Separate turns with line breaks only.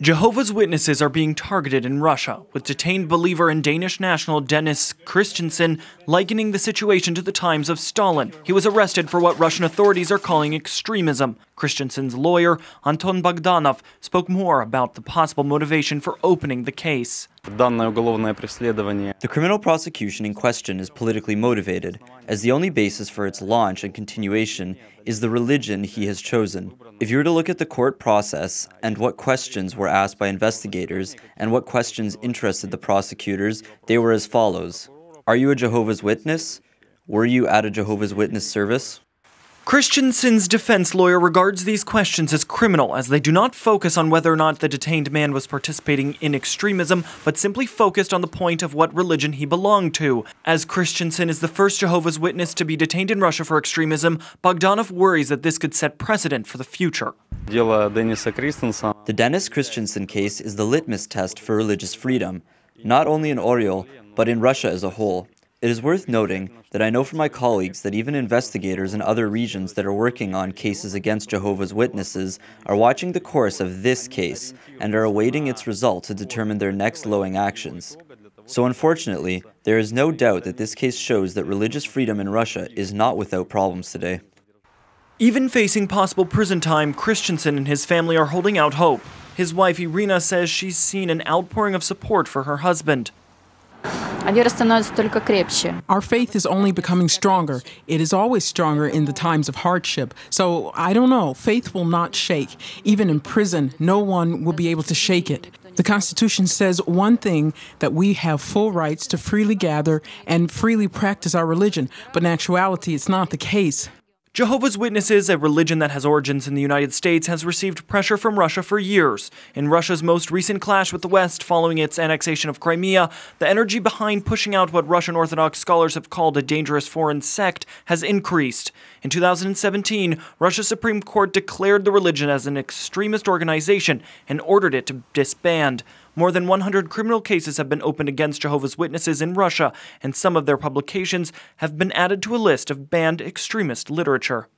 Jehovah's Witnesses are being targeted in Russia, with detained believer and Danish national Dennis Christensen likening the situation to the times of Stalin. He was arrested for what Russian authorities are calling extremism. Christensen's lawyer, Anton Bogdanov, spoke more about the possible motivation for opening the case.
The criminal prosecution in question is politically motivated, as the only basis for its launch and continuation is the religion he has chosen. If you were to look at the court process and what questions were asked by investigators and what questions interested the prosecutors, they were as follows Are you a Jehovah's Witness? Were you at a Jehovah's Witness service?
Christensen's defense lawyer regards these questions as criminal, as they do not focus on whether or not the detained man was participating in extremism, but simply focused on the point of what religion he belonged to. As Christensen is the first Jehovah's Witness to be detained in Russia for extremism, Bogdanov worries that this could set precedent for the future.
The Dennis Christensen case is the litmus test for religious freedom, not only in Oryol, but in Russia as a whole. It is worth noting that I know from my colleagues that even investigators in other regions that are working on cases against Jehovah's Witnesses are watching the course of this case and are awaiting its result to determine their next lowing actions. So unfortunately, there is no doubt that this case shows that religious freedom in Russia is not without problems today.
Even facing possible prison time, Christensen and his family are holding out hope. His wife Irina says she's seen an outpouring of support for her husband.
Our faith is only becoming stronger. It is always stronger in the times of hardship. So I don't know. Faith will not shake. Even in prison, no one will be able to shake it. The Constitution says one thing that we have full rights to freely gather and freely practice our religion, but in actuality, it's not the case.
Jehovah's Witnesses, a religion that has origins in the United States, has received pressure from Russia for years. In Russia's most recent clash with the West following its annexation of Crimea, the energy behind pushing out what Russian Orthodox scholars have called a dangerous foreign sect has increased. In 2017, Russia's Supreme Court declared the religion as an extremist organization and ordered it to disband. More than 100 criminal cases have been opened against Jehovah's Witnesses in Russia, and some of their publications have been added to a list of banned extremist literature.